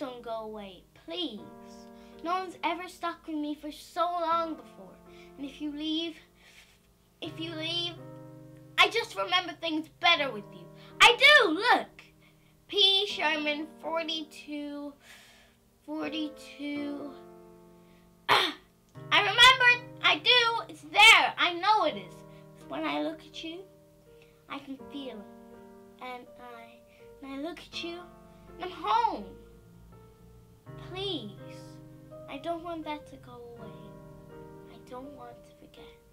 don't go away. Please. No one's ever stuck with me for so long before. And if you leave, if you leave, I just remember things better with you. I do, look. P. Sherman 42, 42. Ah, I remember, I do, it's there, I know it is. When I look at you, I can feel it. And I, and I look at you, and I'm home. I don't want that to go away. I don't want to forget.